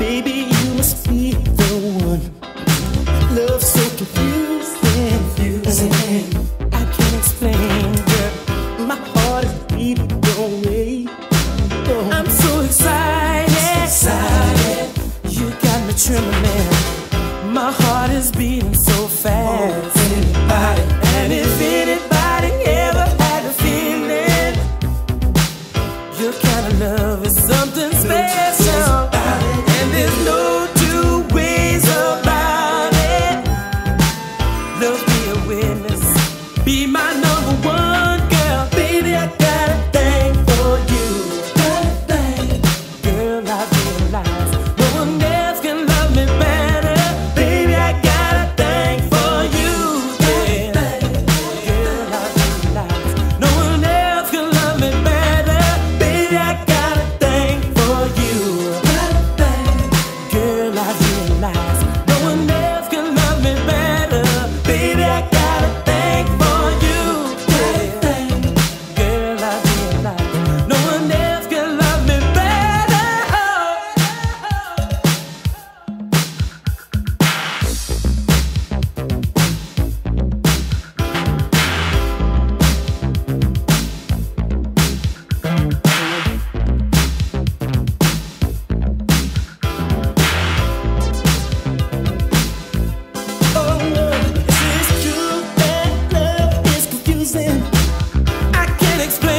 Your I can't explain.